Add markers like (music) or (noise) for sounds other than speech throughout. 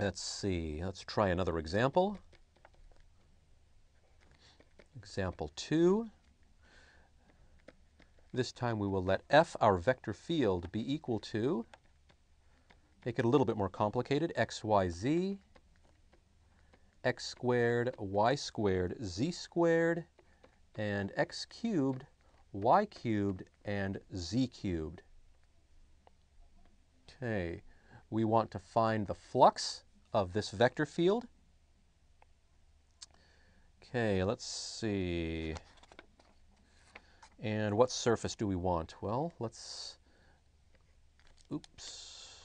Let's see, let's try another example. Example 2. This time we will let f, our vector field, be equal to, make it a little bit more complicated, x, y, z, x squared, y squared, z squared, and x cubed, y cubed, and z cubed. Okay, we want to find the flux of this vector field. Okay, let's see. And what surface do we want? Well, let's, oops.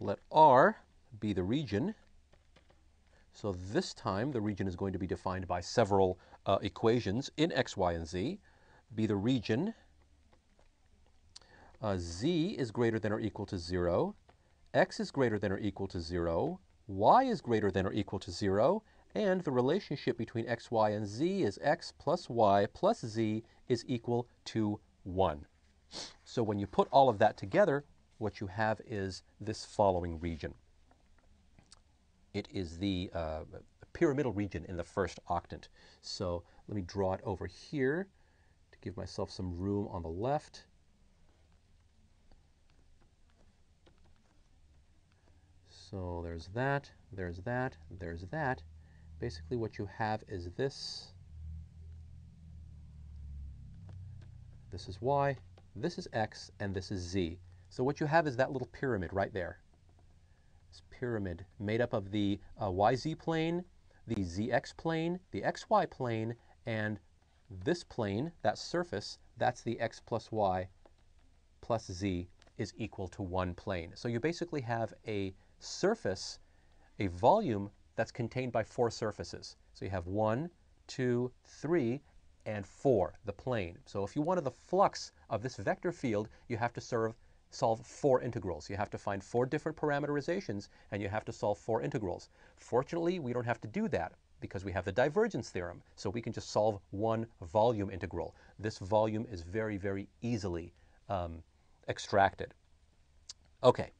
Let R be the region. So this time the region is going to be defined by several uh, equations in x, y, and z. Be the region uh, z is greater than or equal to 0, x is greater than or equal to 0, y is greater than or equal to 0, and the relationship between x, y, and z is x plus y plus z is equal to 1. So when you put all of that together, what you have is this following region. It is the uh, pyramidal region in the first octant. So let me draw it over here to give myself some room on the left. So there's that, there's that, there's that. Basically what you have is this. This is y, this is x, and this is z. So what you have is that little pyramid right there. This pyramid made up of the uh, yz plane, the zx plane, the xy plane, and this plane, that surface, that's the x plus y plus z is equal to one plane. So you basically have a surface a volume that's contained by four surfaces. So you have one, two, three, and four, the plane. So if you wanted the flux of this vector field, you have to serve, solve four integrals. You have to find four different parameterizations, and you have to solve four integrals. Fortunately, we don't have to do that because we have the divergence theorem. So we can just solve one volume integral. This volume is very, very easily um, extracted. Okay.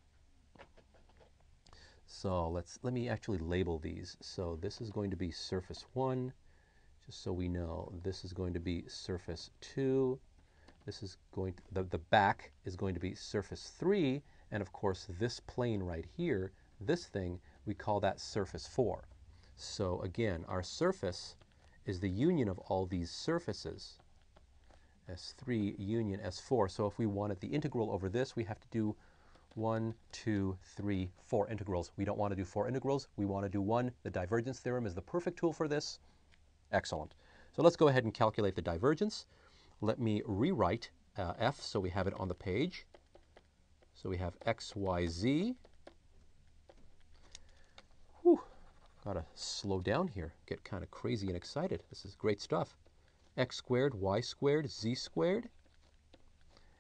So let's let me actually label these. So this is going to be surface 1, just so we know. This is going to be surface 2. This is going to, the, the back is going to be surface 3. And of course, this plane right here, this thing, we call that surface 4. So again, our surface is the union of all these surfaces. S3 union S4. So if we wanted the integral over this, we have to do one, two, three, four integrals. We don't want to do four integrals. We want to do one. The divergence theorem is the perfect tool for this. Excellent. So let's go ahead and calculate the divergence. Let me rewrite uh, f so we have it on the page. So we have x, y, z. Whew, gotta slow down here, get kind of crazy and excited. This is great stuff. x squared, y squared, z squared,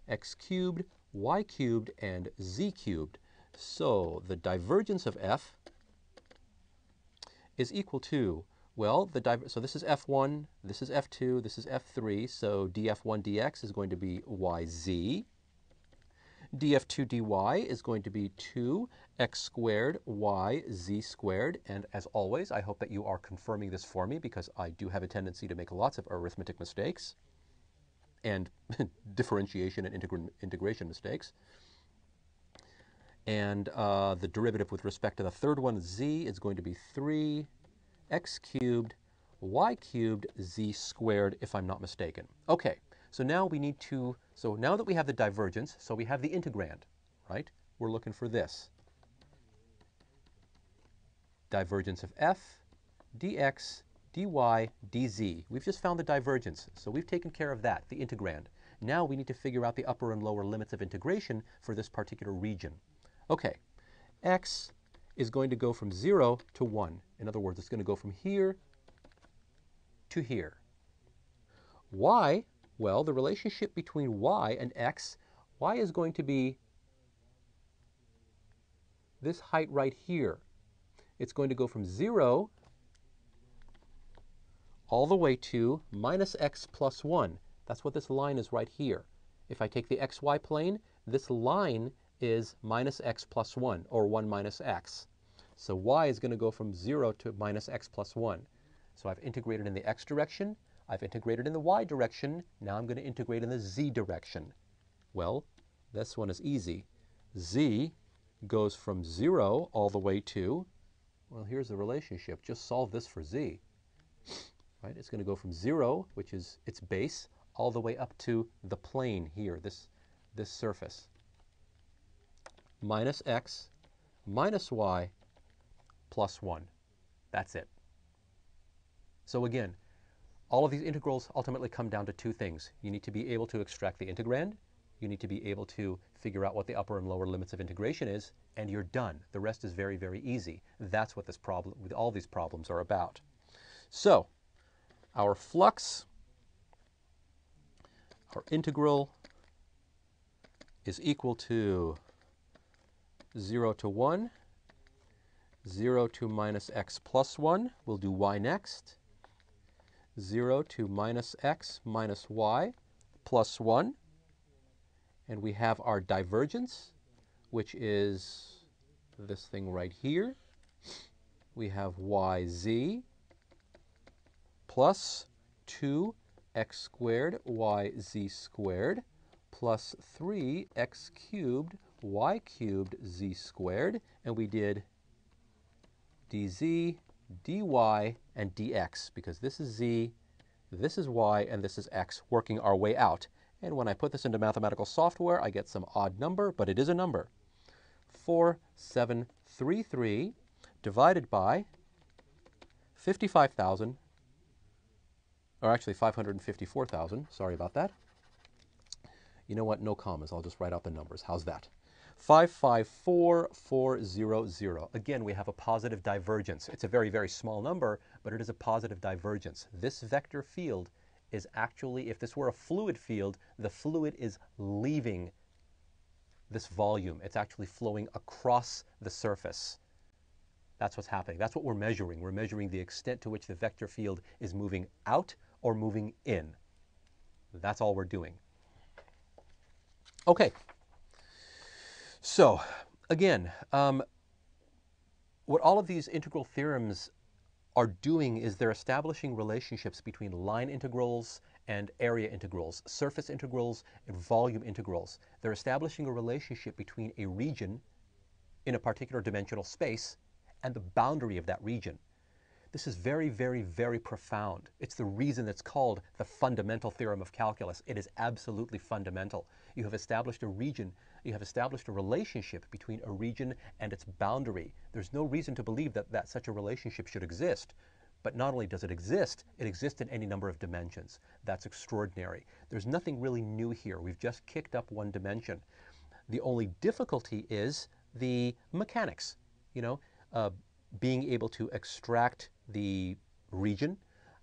x cubed, y cubed and z cubed. So the divergence of f is equal to, well, the so this is f1, this is f2, this is f3, so df1 dx is going to be yz. df2 dy is going to be 2x squared y z squared. And as always, I hope that you are confirming this for me because I do have a tendency to make lots of arithmetic mistakes and (laughs) differentiation and integra integration mistakes. And uh, the derivative with respect to the third one, z, is going to be 3 x cubed y cubed z squared, if I'm not mistaken. Okay, so now we need to, so now that we have the divergence, so we have the integrand, right? We're looking for this. Divergence of f dx dy dz. We've just found the divergence, so we've taken care of that, the integrand. Now we need to figure out the upper and lower limits of integration for this particular region. Okay, x is going to go from 0 to 1. In other words, it's going to go from here to here. y, well, the relationship between y and x, y is going to be this height right here. It's going to go from 0 all the way to minus x plus 1. That's what this line is right here. If I take the xy plane, this line is minus x plus 1, or 1 minus x. So y is going to go from 0 to minus x plus 1. So I've integrated in the x direction, I've integrated in the y direction, now I'm going to integrate in the z direction. Well, this one is easy. z goes from 0 all the way to, well, here's the relationship. Just solve this for z. Right? It's going to go from 0, which is its base, all the way up to the plane here, this, this surface. Minus x minus y plus 1. That's it. So again, all of these integrals ultimately come down to two things. You need to be able to extract the integrand, you need to be able to figure out what the upper and lower limits of integration is, and you're done. The rest is very, very easy. That's what this problem, all these problems are about. So, our flux, our integral is equal to 0 to 1 0 to minus x plus 1. We'll do y next. 0 to minus x minus y plus 1. And we have our divergence, which is this thing right here. We have yz plus 2x squared yz squared plus 3x cubed y cubed z squared. And we did dz, dy, and dx, because this is z, this is y, and this is x, working our way out. And when I put this into mathematical software, I get some odd number, but it is a number. 4733 divided by 55,000, or actually 554,000, sorry about that. You know what, no commas, I'll just write out the numbers. How's that? 554400. Again, we have a positive divergence. It's a very, very small number, but it is a positive divergence. This vector field is actually, if this were a fluid field, the fluid is leaving this volume. It's actually flowing across the surface. That's what's happening. That's what we're measuring. We're measuring the extent to which the vector field is moving out or moving in. That's all we're doing. Okay. So, again, um, what all of these integral theorems are doing is they're establishing relationships between line integrals and area integrals, surface integrals and volume integrals. They're establishing a relationship between a region in a particular dimensional space and the boundary of that region. This is very, very, very profound. It's the reason it's called the fundamental theorem of calculus. It is absolutely fundamental. You have established a region you have established a relationship between a region and its boundary. There's no reason to believe that, that such a relationship should exist. But not only does it exist, it exists in any number of dimensions. That's extraordinary. There's nothing really new here. We've just kicked up one dimension. The only difficulty is the mechanics. You know, being able to extract the region,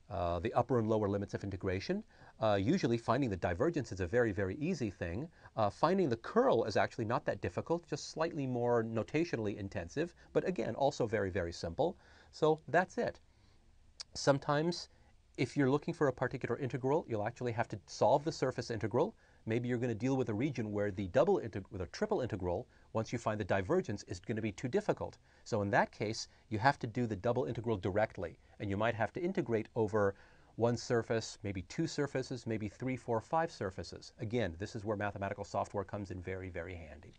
uh, the upper and lower limits of integration, uh, usually finding the divergence is a very, very easy thing. Uh, finding the curl is actually not that difficult, just slightly more notationally intensive, but again, also very, very simple. So that's it. Sometimes, if you're looking for a particular integral, you'll actually have to solve the surface integral. Maybe you're going to deal with a region where the double with a triple integral, once you find the divergence, is going to be too difficult. So in that case, you have to do the double integral directly, and you might have to integrate over one surface, maybe two surfaces, maybe three, four, five surfaces. Again, this is where mathematical software comes in very, very handy.